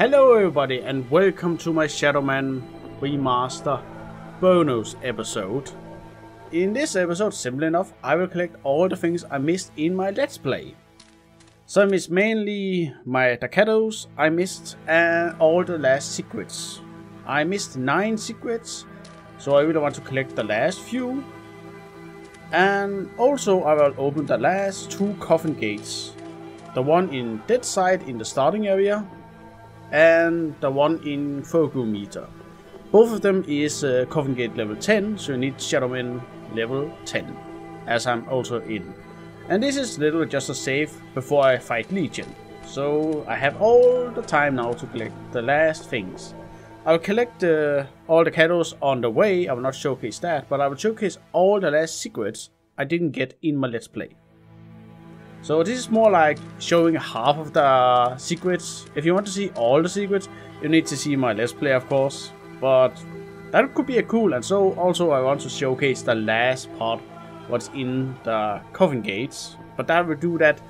Hello everybody and welcome to my Shadowman Remaster bonus episode. In this episode, simple enough, I will collect all the things I missed in my Let's Play. Some is mainly my Dacados I missed and all the last secrets. I missed 9 secrets, so I really want to collect the last few. And also I will open the last two coffin gates. The one in Deadside in the starting area and the one in Fogometer. Both of them is uh, level 10, so you need Shadowman level 10, as I'm also in. And this is literally just a save before I fight Legion. So I have all the time now to collect the last things. I will collect uh, all the cadeaux on the way, I will not showcase that, but I will showcase all the last secrets I didn't get in my Let's Play. So this is more like showing half of the secrets. If you want to see all the secrets, you need to see my Let's Play of course. But that could be a cool and so also I want to showcase the last part what's in the coffin gates. But I will do that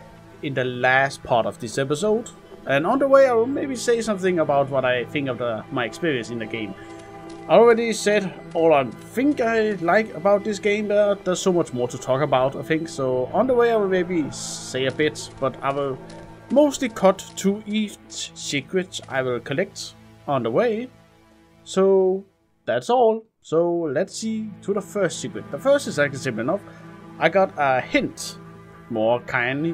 in the last part of this episode. And on the way I will maybe say something about what I think of the, my experience in the game. I already said all I think I like about this game, but there's so much more to talk about, I think. So on the way I will maybe say a bit, but I will mostly cut to each secret I will collect on the way. So that's all. So let's see to the first secret. The first is actually simple enough. I got a hint, more kindly,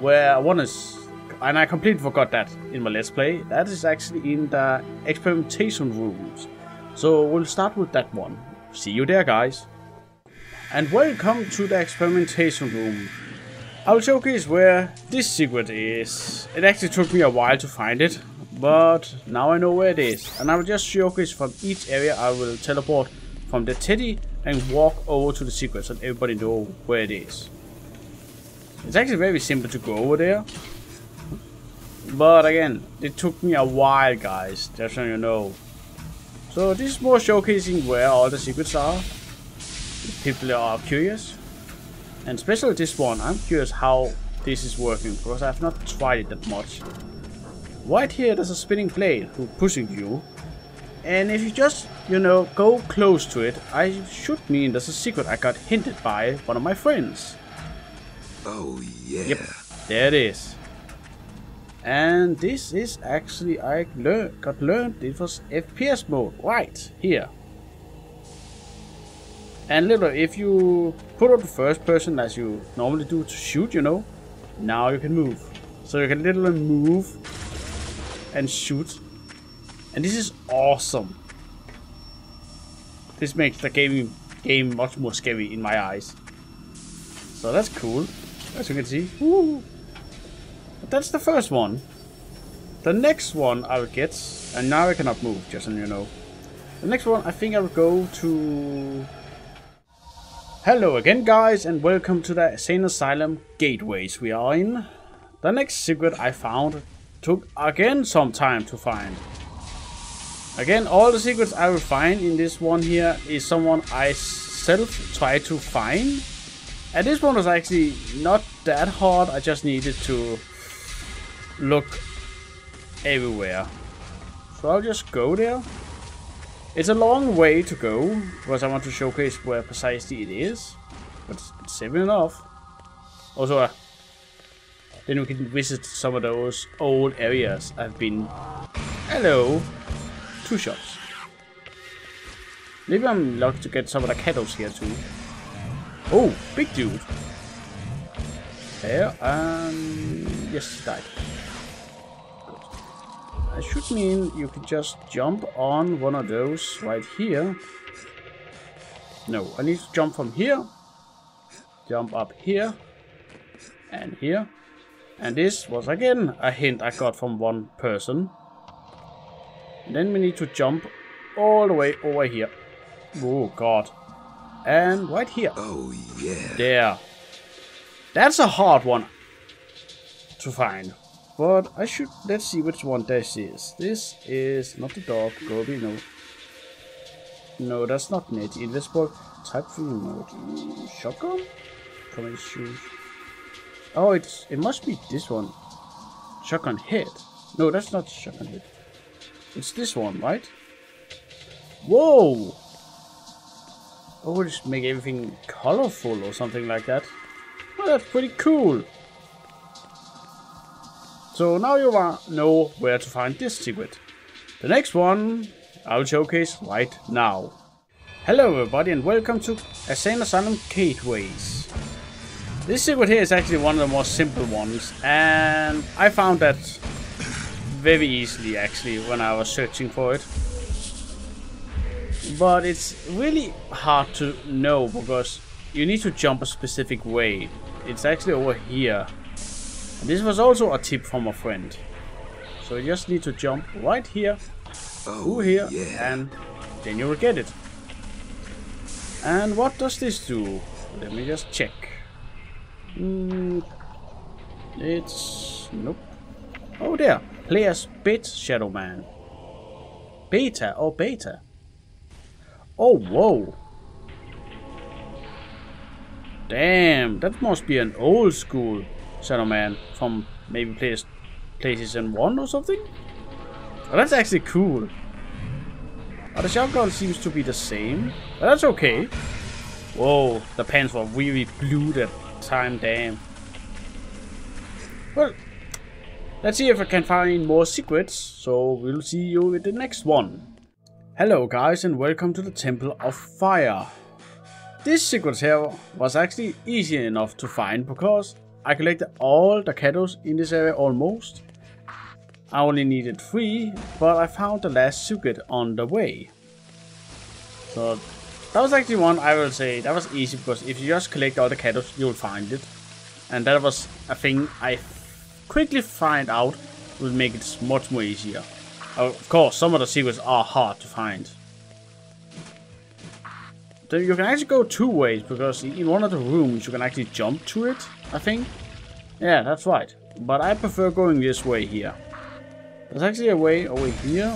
where one is, and I completely forgot that in my let's play. That is actually in the experimentation rooms. So we'll start with that one. See you there, guys. And welcome to the experimentation room. I will showcase where this secret is. It actually took me a while to find it, but now I know where it is. And I will just showcase from each area I will teleport from the teddy and walk over to the secret so everybody know where it is. It's actually very simple to go over there. But again, it took me a while guys, just so you know. So this is more showcasing where all the secrets are. If people are curious. And especially this one, I'm curious how this is working because I've not tried it that much. Right here there's a spinning blade who pushing you. And if you just, you know, go close to it, I should mean there's a secret I got hinted by one of my friends. Oh yeah. Yep, there it is. And this is actually, I learned, got learned it was FPS mode, right here. And literally, if you put up the first person as you normally do to shoot, you know, now you can move. So you can literally move and shoot. And this is awesome. This makes the game game much more scary in my eyes. So that's cool, as you can see. Woo. That's the first one. The next one I will get, and now I cannot move, just so you know. The next one I think I will go to... Hello again guys, and welcome to the Insane Asylum gateways we are in. The next secret I found took again some time to find. Again, all the secrets I will find in this one here is someone I self try to find. And this one was actually not that hard, I just needed to look everywhere. So I'll just go there. It's a long way to go, because I want to showcase where precisely it is. But it's simple enough. Also, uh, then we can visit some of those old areas I've been... Hello! Two shots. Maybe I'm lucky to get some of the kettles here too. Oh, big dude! There, and... Yes, he died. That should mean you can just jump on one of those right here. No, I need to jump from here. Jump up here. And here. And this was again a hint I got from one person. And then we need to jump all the way over here. Oh god. And right here. Oh yeah. There. That's a hard one to find. But I should, let's see which one this is. This is not the dog, Gobi, no. No, that's not net. Invisible type 3 mode. Shotgun? Come shoes. Oh, it's, it must be this one. Shotgun head. No, that's not shotgun head. It's this one, right? Whoa! Oh, just make everything colorful or something like that. Oh, that's pretty cool. So now you know where to find this secret. The next one I'll showcase right now. Hello everybody and welcome to Insane Asylum Gateways. This secret here is actually one of the more simple ones and I found that very easily actually when I was searching for it. But it's really hard to know because you need to jump a specific way. It's actually over here. And this was also a tip from a friend. So you just need to jump right here, Oh, here, yeah. and then you will get it. And what does this do? Let me just check. Mm, it's... nope. Oh there, play as Bit Shadow Man. Beta, oh beta. Oh, whoa. Damn, that must be an old school Shadow Man from maybe place, PlayStation 1 or something? Oh, that's actually cool. Oh, the shotgun seems to be the same. But that's okay. Whoa, the pants were really blue that time, damn. Well, let's see if I can find more secrets, so we'll see you in the next one. Hello guys and welcome to the Temple of Fire. This secret here was actually easy enough to find because I collected all the cadeaux in this area almost. I only needed three, but I found the last secret on the way. So that was actually one I will say that was easy because if you just collect all the cadeaux you'll find it. And that was a thing I quickly find out will make it much more easier. Of course, some of the secrets are hard to find. So you can actually go two ways because in one of the rooms you can actually jump to it, I think. Yeah, that's right. But I prefer going this way here. There's actually a way over here,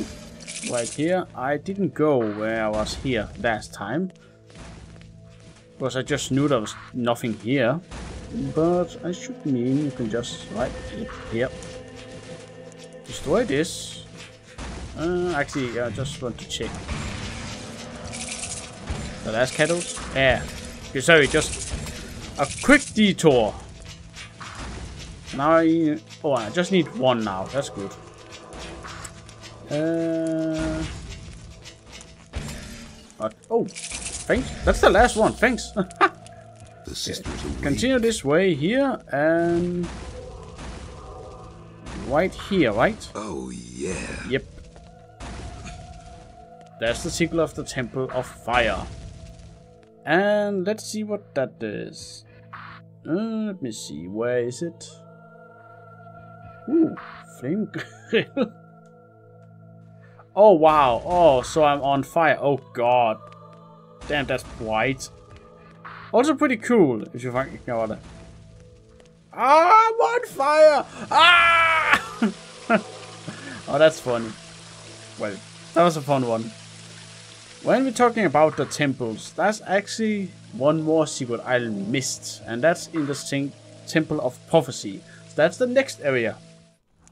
right here. I didn't go where I was here last time. Because I just knew there was nothing here. But I should mean you can just, right, here. Destroy this. Uh, actually, I just want to check. The last kettles? Yeah. Sorry, just a quick detour. Now I... Oh, I just need one now. That's good. Uh... But, oh, thanks. That's the last one. Thanks. The systems are. Continue this way here and... Right here, right? Oh, yeah. Yep. That's the secret of the Temple of Fire. And let's see what that is. Uh, let me see, where is it? Ooh, flame grill. oh wow, oh, so I'm on fire. Oh god. Damn, that's bright. Also pretty cool, if you think about it. Ah, I'm on fire! Ah! oh, that's funny. Well, that was a fun one. When we're talking about the temples, that's actually one more secret I missed, and that's in the Temple of Prophecy. So that's the next area.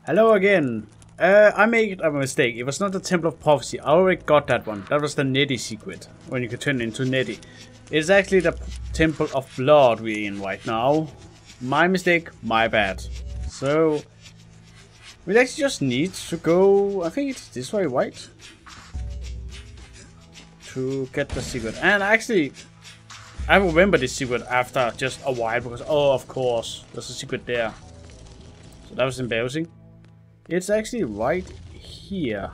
Hello again. Uh, I made a mistake. It was not the Temple of Prophecy. I already got that one. That was the Nettie secret, when you could turn into Nettie. It's actually the Temple of Blood we're in right now. My mistake, my bad. So, we actually just need to go, I think it's this way, right? To get the secret. And actually, I remember this secret after just a while because, oh, of course, there's a secret there. So that was embarrassing. It's actually right here.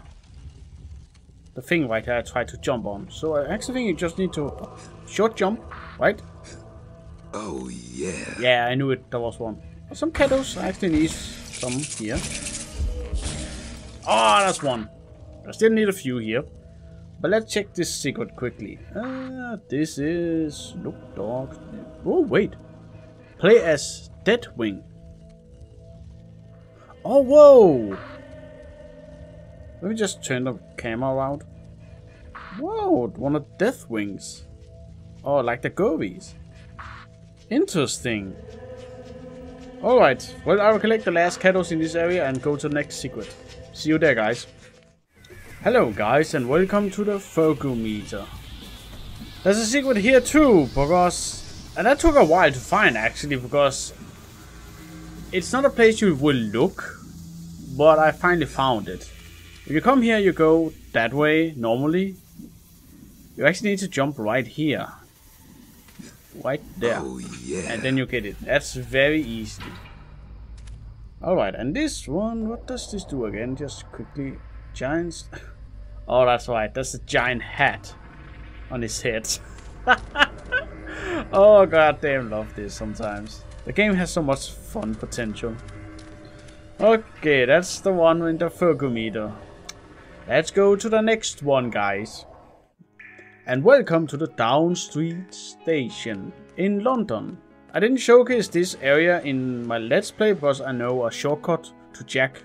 The thing right here I tried to jump on. So I actually think you just need to short jump, right? Oh, yeah. Yeah, I knew it. There was one. Some kettles. I actually need some here. Oh, that's one. I still need a few here. But let's check this secret quickly. Uh, this is... Nope, dog. Oh, wait. Play as Deathwing. Oh, whoa! Let me just turn the camera around. Whoa, one of Death Wings. Oh, like the Gobies. Interesting. Alright, well I will collect the last kettles in this area and go to the next secret. See you there guys. Hello guys and welcome to the Fogometer. There's a secret here too, because... And that took a while to find actually, because... It's not a place you will look, but I finally found it. If you come here, you go that way, normally. You actually need to jump right here. Right there. Oh, yeah. And then you get it. That's very easy. Alright, and this one, what does this do again? Just quickly. Giants. Oh, that's right. That's a giant hat on his head. oh, god, goddamn, love this sometimes. The game has so much fun potential. Okay, that's the one in the Fogometer. Let's go to the next one, guys. And welcome to the Down Street Station in London. I didn't showcase this area in my Let's Play because I know a shortcut to Jack.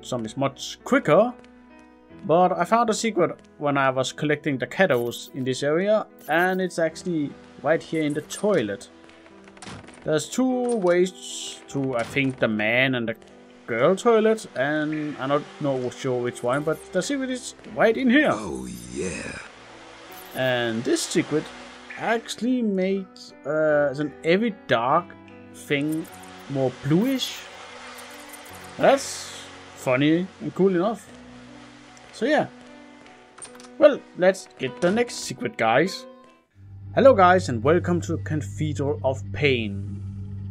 Some is much quicker but I found a secret when I was collecting the cadeaux in this area, and it's actually right here in the toilet. There's two ways to, I think, the man and the girl toilet, and I'm not know sure which one, but the secret is right in here. Oh, yeah. And this secret actually makes uh, an every dark thing more bluish. That's funny and cool enough. So yeah. Well, let's get the next secret, guys. Hello guys and welcome to Cathedral of Pain.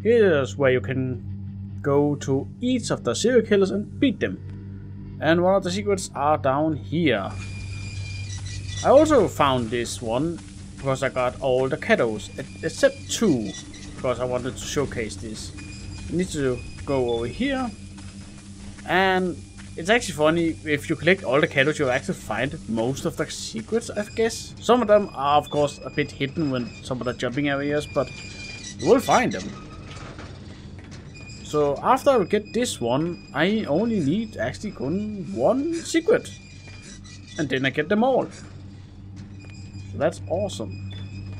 Here's where you can go to each of the serial killers and beat them. And one of the secrets are down here. I also found this one because I got all the cadeaux, except two, because I wanted to showcase this. Need to go over here and it's actually funny, if you collect all the cadeaux, you'll actually find most of the secrets, I guess. Some of them are, of course, a bit hidden when some of the jumping areas, but you will find them. So after I get this one, I only need actually one secret. And then I get them all. So that's awesome.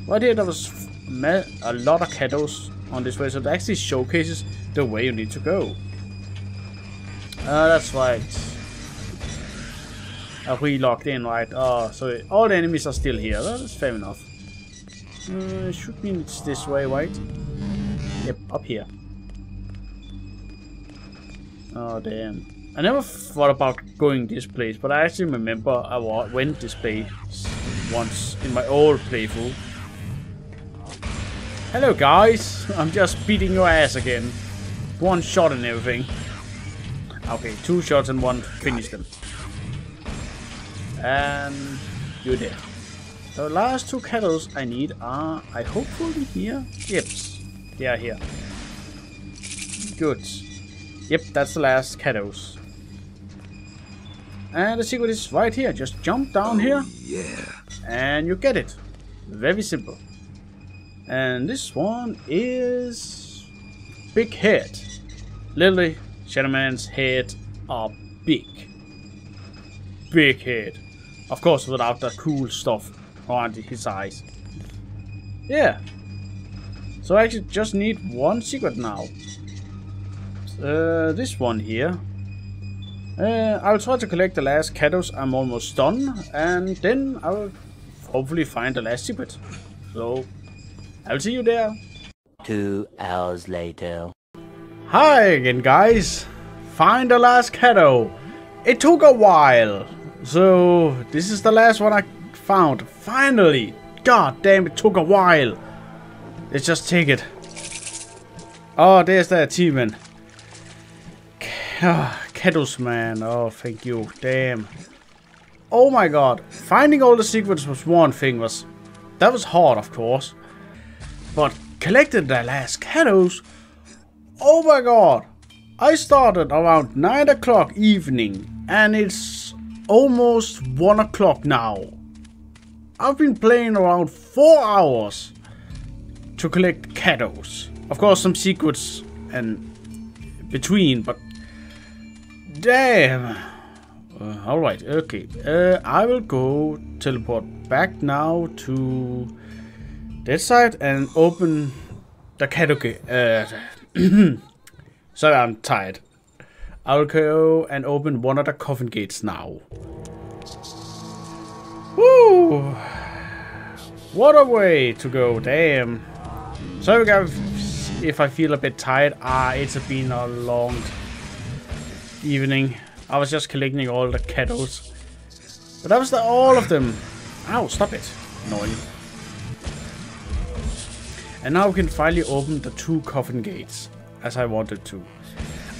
Right here there was a lot of cadeaux on this way, so it actually showcases the way you need to go. Uh, that's right. Are we locked in, right? Oh, so all the enemies are still here. That's fair enough. Uh, should mean it's this way, right? Yep, up here. Oh, damn. I never thought about going this place, but I actually remember I went this place once in my old playthrough. Hello guys, I'm just beating your ass again. One shot and everything. Okay, two shots and one finish them. And you're there. The last two kettles I need are, I hopefully here? Yep, they are here. Good. Yep, that's the last kettles. And the secret is right here. Just jump down oh, here. Yeah. And you get it. Very simple. And this one is big head. Literally Shadowman's head are big. Big head. Of course, without the cool stuff around his eyes. Yeah. So I actually just need one secret now. Uh, this one here. Uh, I'll try to collect the last cadeaux. I'm almost done. And then I'll hopefully find the last secret. So, I'll see you there. Two hours later. Hi again, guys. Find the last cadeau. It took a while. So, this is the last one I found. Finally. God damn, it took a while. Let's just take it. Oh, there's the achievement. Ah, oh, Kettles, man. Oh, thank you. Damn. Oh my god. Finding all the secrets was one thing. was That was hard, of course. But collecting the last cadeaux Oh my god! I started around 9 o'clock evening and it's almost 1 o'clock now. I've been playing around 4 hours to collect cadeaux. Of course some secrets and between, but damn. Uh, Alright, okay. Uh, I will go teleport back now to that side and open the category. Uh, Sorry, I'm tired. I'll go and open one of the coffin gates now. Woo! What a way to go, damn. Guys if I feel a bit tired. Ah, it's been a long evening. I was just collecting all the kettles. But that was the, all of them. Ow, stop it. Annoying. And now we can finally open the two coffin gates, as I wanted to.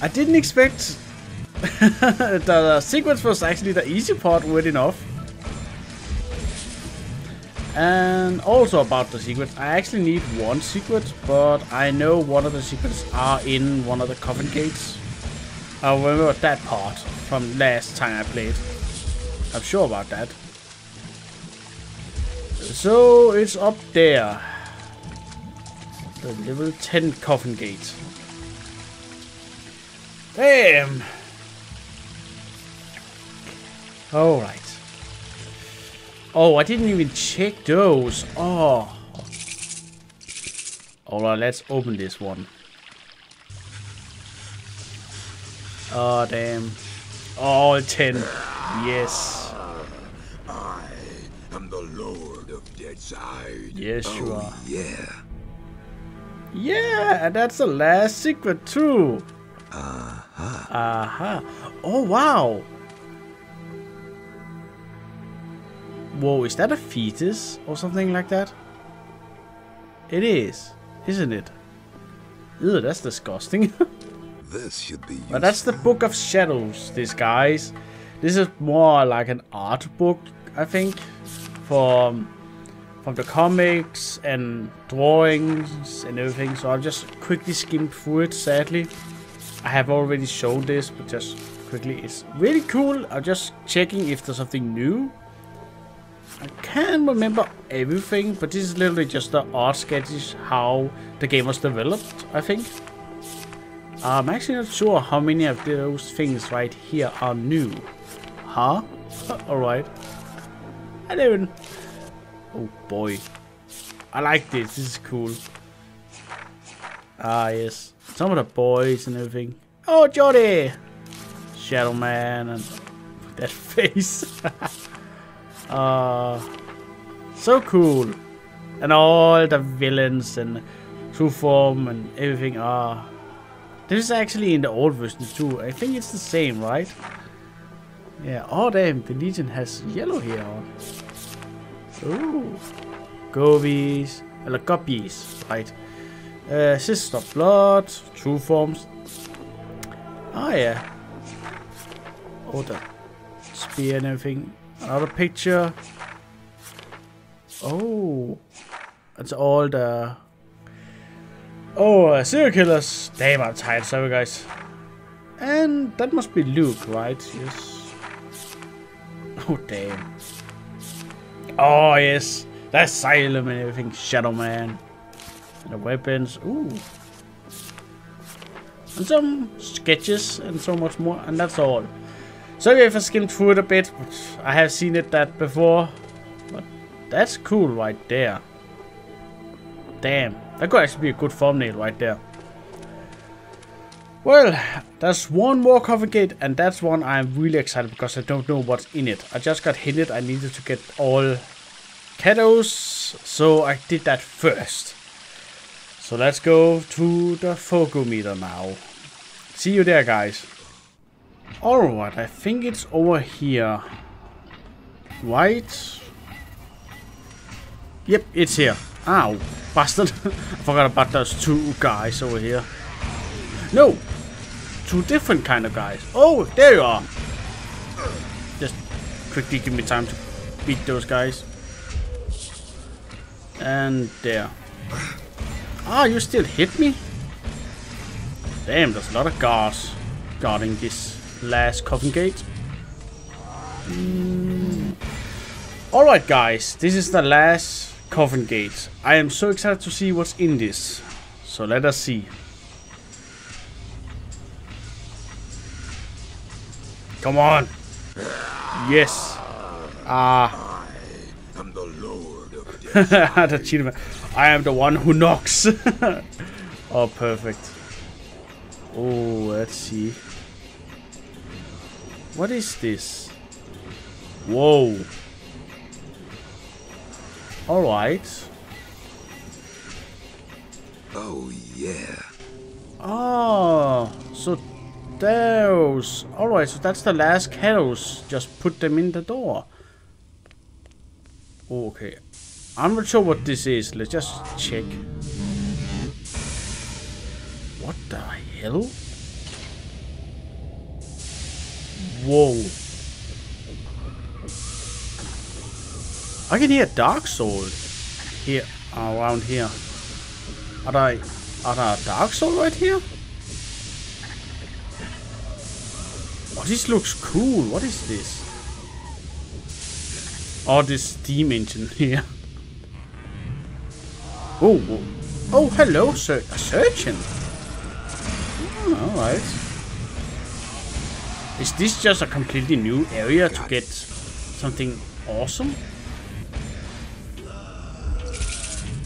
I didn't expect the sequence was actually the easy part, weird enough. And also about the secrets, I actually need one secret, but I know one of the secrets are in one of the coffin gates. I remember that part from last time I played. I'm sure about that. So it's up there. The level 10 coffin gate. Damn! Alright. Oh, I didn't even check those. Oh. Alright, let's open this one. Oh, damn. All 10. Yes. I am the Lord of Deadside. Yes, you oh, are. Yeah. Yeah, and that's the last secret too. Uh-huh. Aha. Oh, wow. Whoa, is that a fetus or something like that? It is, isn't it? Ew, that's disgusting. This should be but that's the Book of Shadows, this guys. This is more like an art book, I think, from from the comics and drawings and everything. So I'll just quickly skim through it. Sadly, I have already shown this, but just quickly, it's really cool. I'm just checking if there's something new. I can't remember everything, but this is literally just the art sketches how the game was developed, I think. I'm actually not sure how many of those things right here are new. Huh? Alright. I don't... Oh boy. I like this, this is cool. Ah yes. Some of the boys and everything. Oh Jody! Shadow Man and that face. uh, so cool. And all the villains and true form and everything are this is actually in the old version too. I think it's the same, right? Yeah. Oh damn, the Legion has yellow here on. Ooh. Gobies. Eller guppies, right. Uh, Sister Blood. True forms. Oh yeah. Oh the spear and everything. Another picture. Oh. That's all the Oh, uh, serial killers. Damn, I'm tired. Sorry, guys. And that must be Luke, right? Yes. Oh, damn. Oh, yes. The asylum and everything. Shadow Man. The weapons. Ooh. And some sketches and so much more. And that's all. Sorry if I skimmed through it a bit. But I have seen it that before. But that's cool right there. Damn. That could actually be a good thumbnail right there. Well, there's one more coffin gate, and that's one I'm really excited because I don't know what's in it. I just got hinted I needed to get all kettles, so I did that first. So let's go to the Fogometer now. See you there, guys. Alright, I think it's over here. Right? Yep, it's here. Ow, bastard. I forgot about those two guys over here. No, two different kind of guys. Oh, there you are. Just quickly give me time to beat those guys. And there. Ah, you still hit me? Damn, there's a lot of guards guarding this last coffin gate. Mm. Alright guys, this is the last Coffin Gate. I am so excited to see what's in this. So let us see. Come on. Yes. Ah. I am the Lord of the cheater I am the one who knocks. oh, perfect. Oh, let's see. What is this? Whoa. Alright. Oh, yeah. Oh, so those. Alright, so that's the last carols. Just put them in the door. Okay. I'm not sure what this is. Let's just check. What the hell? Whoa. I can hear Dark Soul here around here. Are there are there a Dark Soul right here? Oh, this looks cool. What is this? Oh, this steam engine here. Oh, oh, hello, sir. A surgeon. Oh, Alright. Is this just a completely new area to get something awesome?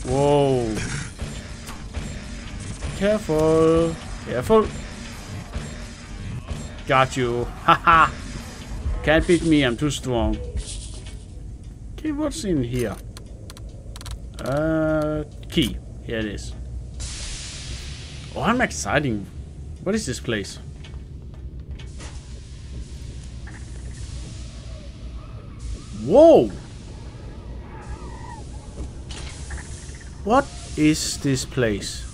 Whoa. Careful. Careful. Got you. Haha. Can't beat me, I'm too strong. Okay, what's in here? Uh, key. Here it is. Oh, I'm exciting. What is this place? Whoa! What is this place?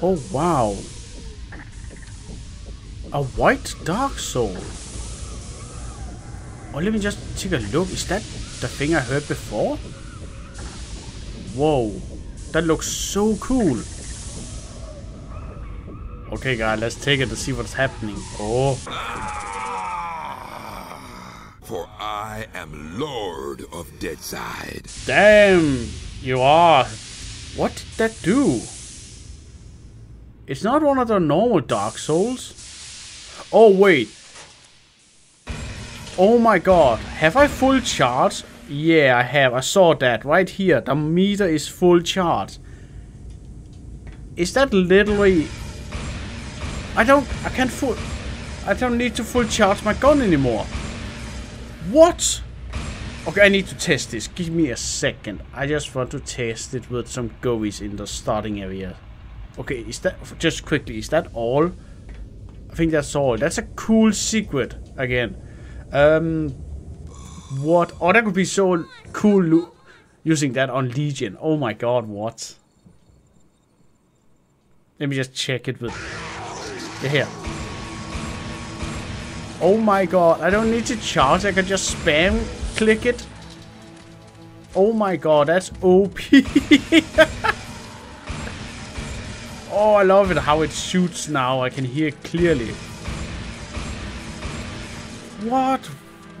Oh, wow. A white Dark Soul. Oh, let me just take a look. Is that the thing I heard before? Whoa. That looks so cool. Okay, guys, let's take it to see what's happening. Oh. For I am Lord of Deadside. Damn, you are. What did that do? It's not one of the normal Dark Souls. Oh, wait. Oh my god. Have I full charge? Yeah, I have. I saw that right here. The meter is full charge. Is that literally... I don't... I can't full... I don't need to full charge my gun anymore. What? Okay, I need to test this. Give me a second. I just want to test it with some goies in the starting area. Okay, is that... Just quickly, is that all? I think that's all. That's a cool secret, again. Um, what? Oh, that could be so cool using that on Legion. Oh my god, what? Let me just check it with... Yeah, here. Oh my god, I don't need to charge. I can just spam click it. Oh my god, that's OP. oh, I love it how it shoots now. I can hear clearly. What?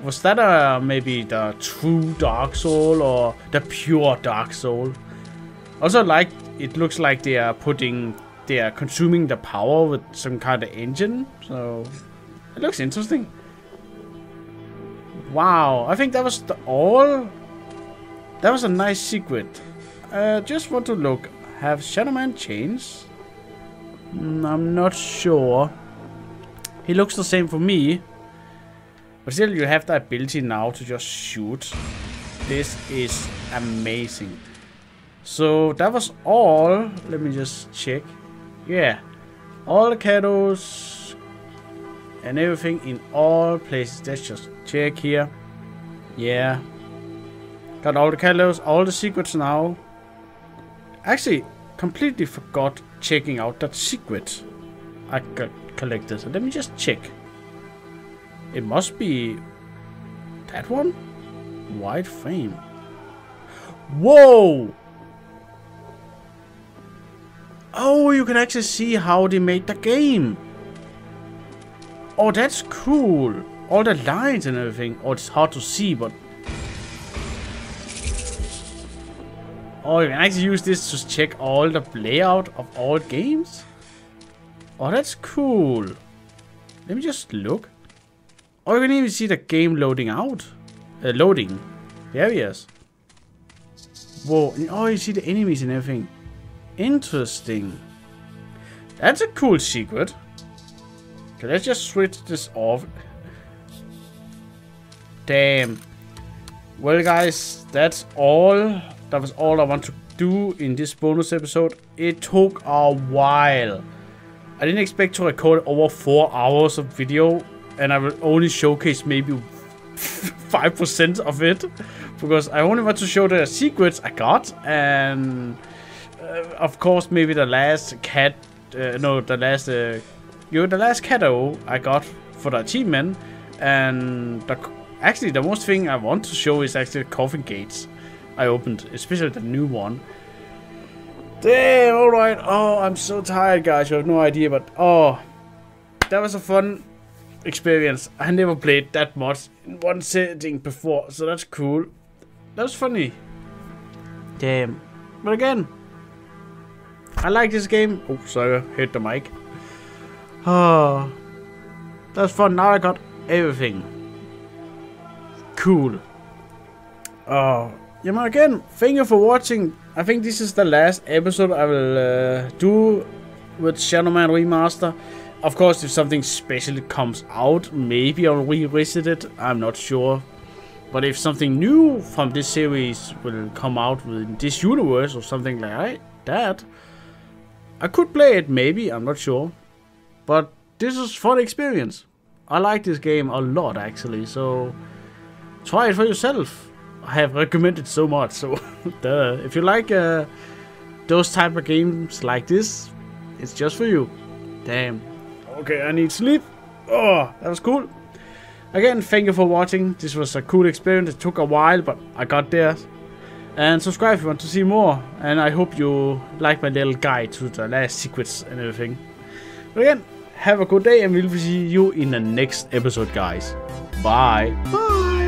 Was that a maybe the true Dark Soul or the pure Dark Soul? Also, like it looks like they are putting, they are consuming the power with some kind of engine. So it looks interesting. Wow, I think that was the all. That was a nice secret. Uh, just want to look. Have Shadowman changed? Mm, I'm not sure. He looks the same for me. But still, you have the ability now to just shoot. This is amazing. So that was all. Let me just check. Yeah. All the cadeaux and everything in all places. Let's just check here. Yeah. Got all the cadeaux, all the secrets now. Actually, completely forgot checking out that secret I collected. Let me just check. It must be that one? White frame. Whoa! Oh, you can actually see how they made the game. Oh, that's cool. All the lines and everything. Oh, it's hard to see, but... Oh, you can actually use this to check all the layout of all games? Oh, that's cool. Let me just look. Oh, you can even see the game loading out. Uh, loading. There he is. Whoa. Oh, you see the enemies and everything. Interesting. That's a cool secret. Okay, let's just switch this off. Damn. Well, guys, that's all. That was all I want to do in this bonus episode. It took a while. I didn't expect to record over four hours of video, and I will only showcase maybe 5% of it because I only want to show the secrets I got and uh, of course maybe the last cat uh, no the last uh, you the last cadeau I got for the achievement and the, actually the most thing I want to show is actually the coffin gates I opened especially the new one damn alright oh I'm so tired guys you have no idea but oh that was a fun experience. I never played that much in one setting before, so that's cool. That was funny. Damn. But again, I like this game. Oh, sorry, hit the mic. Oh, that was fun. Now I got everything. Cool. Oh, yeah, again, thank you for watching. I think this is the last episode I will uh, do with Shadow Man Remaster. Of course, if something special comes out, maybe I'll revisit it. I'm not sure. But if something new from this series will come out within this universe or something like that, I could play it maybe, I'm not sure. But this is fun experience. I like this game a lot actually, so try it for yourself. I have recommended so much, so duh. If you like uh, those type of games like this, it's just for you. Damn. Okay, I need sleep. Oh, that was cool. Again, thank you for watching. This was a cool experience. It took a while, but I got there. And subscribe if you want to see more. And I hope you like my little guide to the last secrets and everything. But again, have a good day and we'll see you in the next episode, guys. Bye. Bye.